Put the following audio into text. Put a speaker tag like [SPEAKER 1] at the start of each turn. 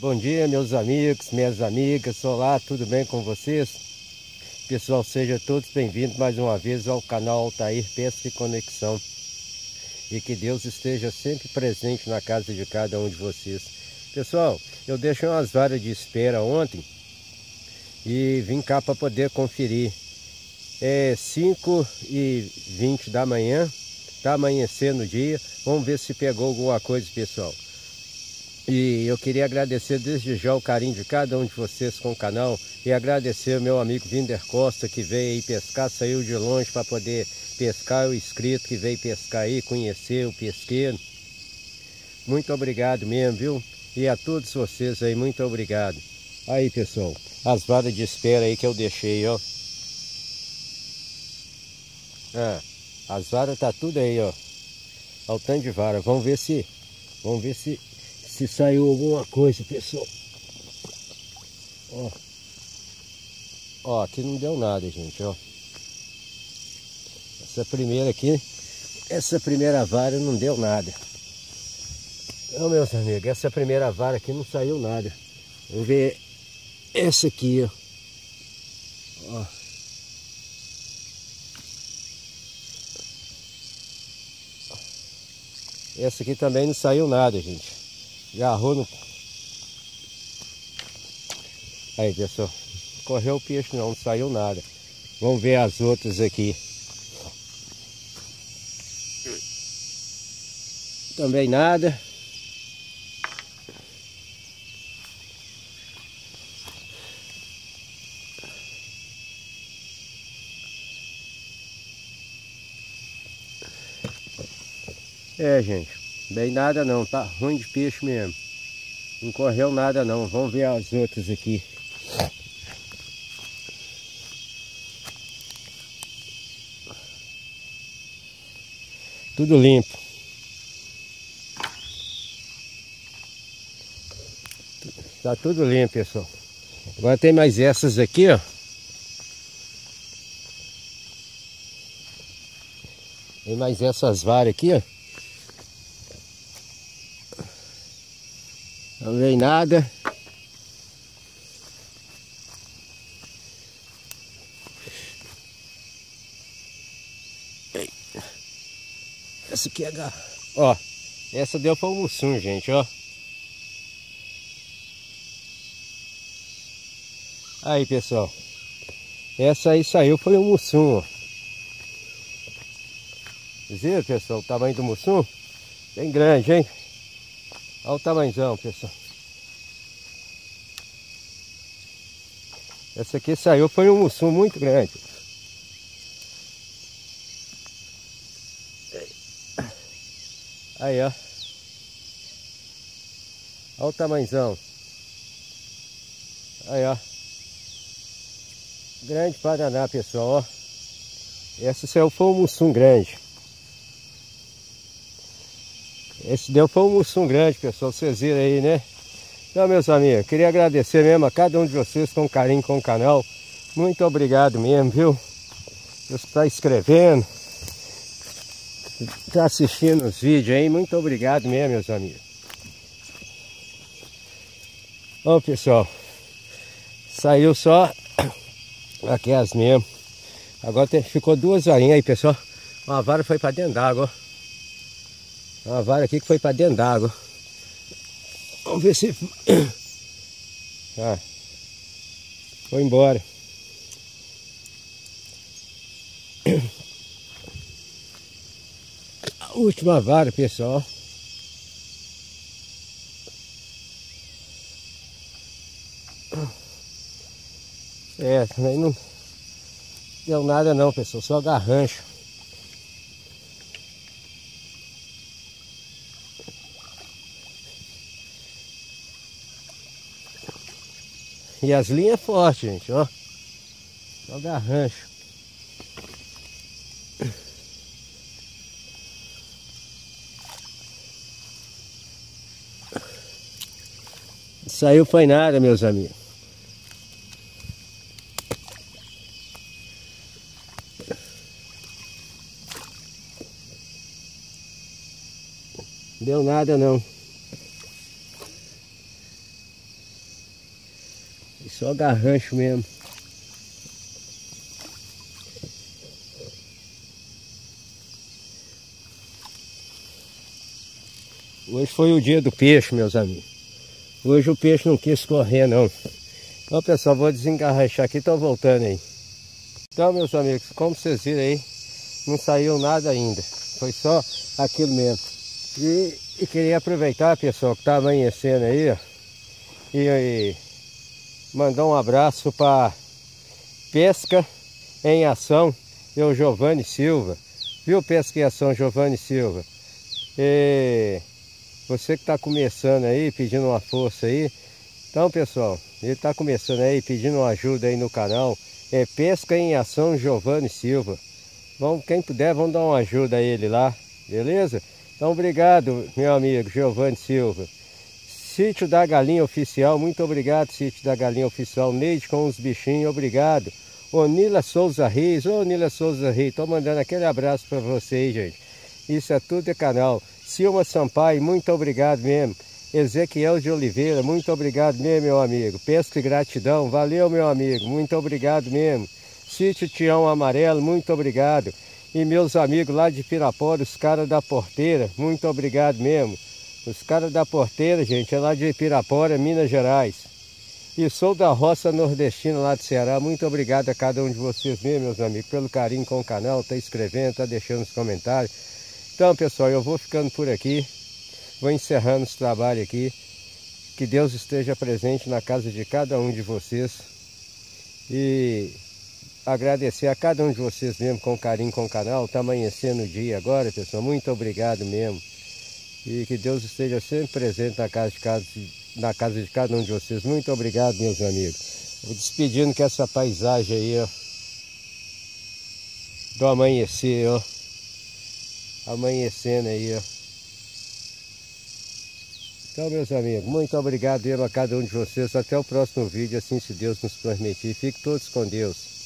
[SPEAKER 1] Bom dia, meus amigos, minhas amigas. Olá, tudo bem com vocês? Pessoal, sejam todos bem-vindos mais uma vez ao canal Altair Pesca e Conexão. E que Deus esteja sempre presente na casa de cada um de vocês. Pessoal, eu deixei umas varas de espera ontem e vim cá para poder conferir. É 5 e 20 da manhã, tá amanhecendo o dia. Vamos ver se pegou alguma coisa, pessoal. E eu queria agradecer desde já o carinho de cada um de vocês com o canal e agradecer ao meu amigo Vinder Costa que veio aí pescar, saiu de longe para poder pescar, o inscrito que veio pescar aí, conhecer o pesqueiro. Muito obrigado mesmo, viu? E a todos vocês aí, muito obrigado. Aí, pessoal, as varas de espera aí que eu deixei, ó. Ah, as varas tá tudo aí, ó. Olha o tanto de vara. Vamos ver se... Vamos ver se se saiu alguma coisa, pessoal. Ó. Ó, aqui não deu nada, gente, ó. Essa primeira aqui, essa primeira vara não deu nada. Não, meus amigos, essa primeira vara aqui não saiu nada. Vamos ver essa aqui, ó. ó. Essa aqui também não saiu nada, gente. Agarrou no... Aí, pessoal. Correu o peixe não, não saiu nada. Vamos ver as outras aqui. Também nada. É, gente. Bem nada não, tá ruim de peixe mesmo. Não correu nada não. Vamos ver as outras aqui. Tudo limpo. Tá tudo limpo, pessoal. Agora tem mais essas aqui, ó. Tem mais essas varas aqui, ó. Não veio nada. Essa aqui é a Ó, essa deu para o mussum, gente, ó. Aí, pessoal. Essa aí saiu foi o mussum, ó. Viu, pessoal, o tamanho do mussum? Bem grande, hein? Olha o tamanhozão, pessoal. Essa aqui saiu, foi um mussum muito grande. Aí, ó. Olha o tamanhozão. Aí, ó. Grande Paraná, pessoal, ó. Essa saiu foi um mussum grande. Esse deu foi um mussum grande, pessoal. Vocês viram aí, né? Então, meus amigos, queria agradecer mesmo a cada um de vocês com carinho com o canal. Muito obrigado mesmo, viu? Você está escrevendo, está assistindo os vídeos aí. Muito obrigado mesmo, meus amigos. Bom, pessoal, saiu só aqui as mesmo. Agora ficou duas varinhas aí, pessoal. Uma vara foi para dentro d'água, Uma vara aqui que foi para dentro d'água. Vamos ver se... Ah, foi embora. A última vara, pessoal. É, não deu nada não, pessoal, só garrancho. E as linhas fortes, gente, ó. Só garrancho. Saiu foi nada, meus amigos. Deu nada não. Só garrancho mesmo. Hoje foi o dia do peixe, meus amigos. Hoje o peixe não quis correr, não. Então, pessoal, vou desengarrachar aqui, tô voltando aí. Então, meus amigos, como vocês viram aí, não saiu nada ainda. Foi só aquilo mesmo. E, e queria aproveitar, pessoal, que tá amanhecendo aí, ó, e, e mandar um abraço para Pesca em Ação, eu Giovanni Silva. Viu Pesca em Ação, Giovanni Silva? E você que está começando aí, pedindo uma força aí. Então, pessoal, ele está começando aí, pedindo uma ajuda aí no canal. É Pesca em Ação Giovanni Silva. Vamos, quem puder, vamos dar uma ajuda a ele lá, beleza? Então, obrigado, meu amigo Giovanni Silva. Sítio da Galinha Oficial, muito obrigado, Sítio da Galinha Oficial. Neide com os bichinhos, obrigado. Ô Nila Souza Reis, ô Nila Souza Reis, tô mandando aquele abraço para vocês, gente. Isso é tudo é canal. Silma Sampaio, muito obrigado mesmo. Ezequiel de Oliveira, muito obrigado mesmo, meu amigo. Pesca e gratidão, valeu, meu amigo, muito obrigado mesmo. Sítio Tião Amarelo, muito obrigado. E meus amigos lá de Pirapora, os caras da porteira, muito obrigado mesmo. Os caras da porteira, gente, é lá de Pirapora, Minas Gerais. E sou da roça nordestina lá de Ceará. Muito obrigado a cada um de vocês meus amigos, pelo carinho com o canal, tá escrevendo, tá deixando os comentários. Então, pessoal, eu vou ficando por aqui. Vou encerrando esse trabalho aqui. Que Deus esteja presente na casa de cada um de vocês. E agradecer a cada um de vocês mesmo com carinho com o canal. Está amanhecendo o dia agora, pessoal. Muito obrigado mesmo. E que Deus esteja sempre presente na casa de cada, na casa de cada um de vocês. Muito obrigado, meus amigos. Vou despedindo com essa paisagem aí, ó. Do amanhecer, ó amanhecendo aí, ó. Então, meus amigos, muito obrigado a cada um de vocês. Até o próximo vídeo, assim se Deus nos permitir. Fiquem todos com Deus.